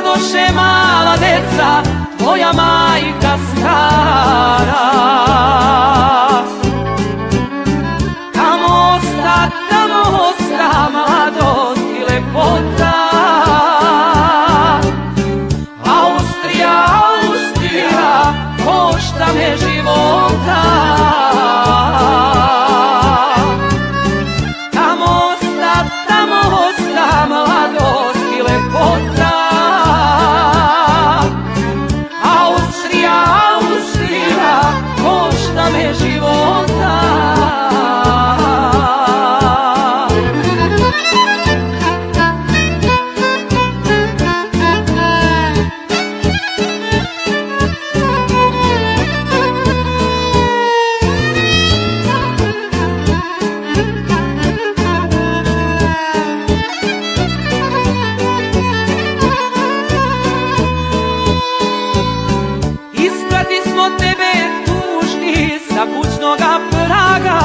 Stadoše mala deca, tvoja majka stara. sa kućnoga praga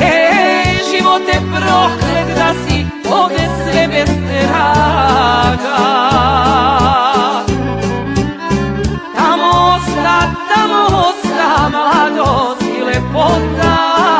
Ej, živote prokled da si ove sve bez traga. Tamo osta, tamo osta, mladost i lepota.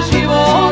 živo.